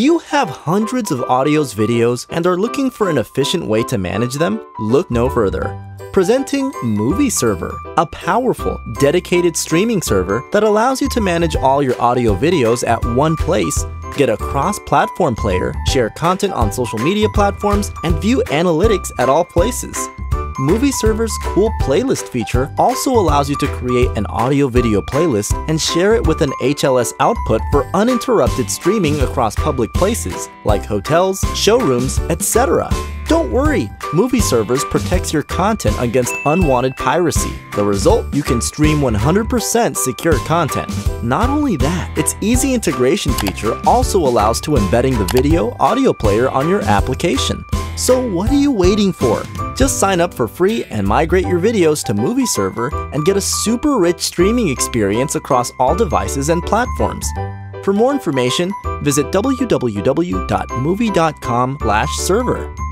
Do you have hundreds of audios, videos, and are looking for an efficient way to manage them? Look no further. Presenting Muvi Server, a powerful, dedicated streaming server that allows you to manage all your audio videos at one place, get a cross platform player, share content on social media platforms, and view analytics at all places. Muvi Server's cool playlist feature also allows you to create an audio video playlist and share it with an HLS output for uninterrupted streaming across public places like hotels, showrooms, etc. Don't worry, Muvi Servers protects your content against unwanted piracy. The result, you can stream 100% secure content. Not only that, its easy integration feature also allows to embedding the video audio player on your application. So what are you waiting for? Just sign up for free and migrate your videos to Muvi Server and get a super rich streaming experience across all devices and platforms. For more information, visit www.muvi.com/server.